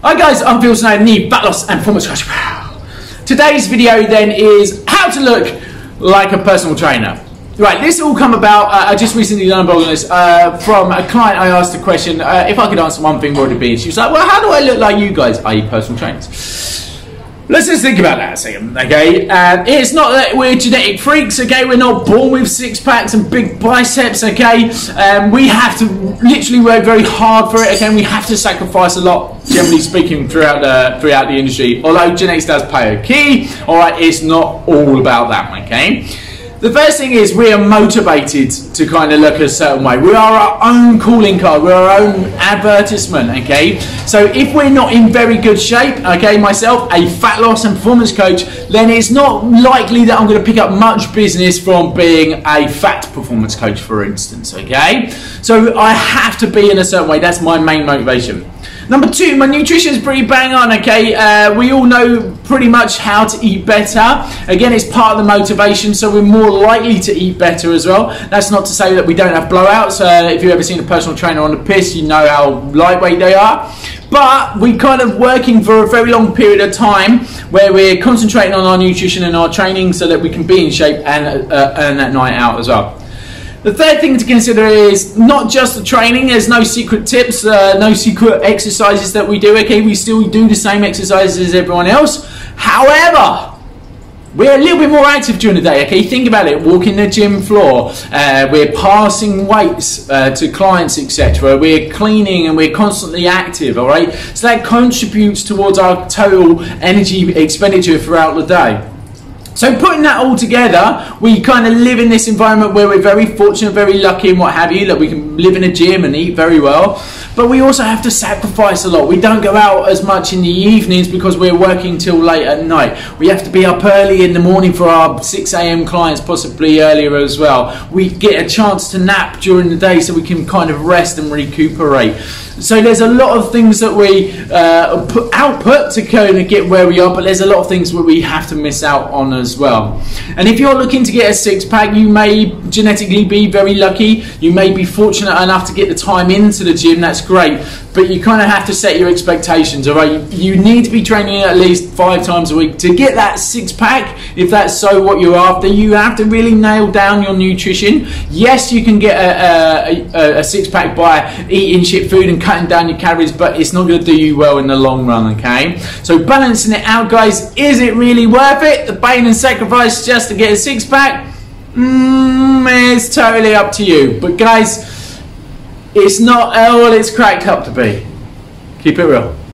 Hi guys, I'm Phil Snowden, the Fat Loss and Performance Coach. Today's video then is how to look like a personal trainer. Right, this all come about, uh, I just recently done a blog on this, uh, from a client I asked a question, uh, if I could answer one thing, what would it be? She was like, well, how do I look like you guys, i.e. personal trainers? Let's just think about that a second, okay? Uh, it's not that we're genetic freaks, okay? We're not born with six packs and big biceps, okay? Um, we have to literally work very hard for it, okay? We have to sacrifice a lot, generally speaking, throughout the throughout the industry. Although genetics does play a key, all right, it's not all about that, okay? The first thing is we are motivated to kind of look a certain way. We are our own calling card. We're our own advertisement, okay? So if we're not in very good shape, okay, myself, a fat loss and performance coach, then it's not likely that I'm going to pick up much business from being a fat performance coach, for instance, okay? So I have to be in a certain way. That's my main motivation. Number two, my nutrition is pretty bang on, okay? Uh, we all know pretty much how to eat better. Again, it's part of the motivation, so we're more likely to eat better as well. That's not to say that we don't have blowouts. Uh, if you've ever seen a personal trainer on the piss, you know how lightweight they are. But we're kind of working for a very long period of time where we're concentrating on our nutrition and our training so that we can be in shape and uh, earn that night out as well. The third thing to consider is not just the training. There's no secret tips, uh, no secret exercises that we do. Okay, we still do the same exercises as everyone else. However, we're a little bit more active during the day. Okay, think about it. Walking the gym floor, uh, we're passing weights uh, to clients, etc. We're cleaning and we're constantly active. All right, so that contributes towards our total energy expenditure throughout the day. So putting that all together, we kind of live in this environment where we're very fortunate, very lucky and what have you, that we can live in a gym and eat very well. But we also have to sacrifice a lot. We don't go out as much in the evenings because we're working till late at night. We have to be up early in the morning for our 6 a.m. clients, possibly earlier as well. We get a chance to nap during the day so we can kind of rest and recuperate. So there's a lot of things that we uh, put output to kind of get where we are, but there's a lot of things where we have to miss out on as well. And if you're looking to get a six pack, you may genetically be very lucky. You may be fortunate enough to get the time into the gym. That's great, but you kind of have to set your expectations. All right, you need to be training at least five times a week to get that six pack. If that's so what you're after, you have to really nail down your nutrition. Yes, you can get a, a, a six pack by eating shit food and cutting down your calories, but it's not going to do you well in the long run, okay? So balancing it out, guys, is it really worth it? The pain and sacrifice just to get a six pack? Mm, it's totally up to you. But guys, it's not all it's cracked up to be. Keep it real.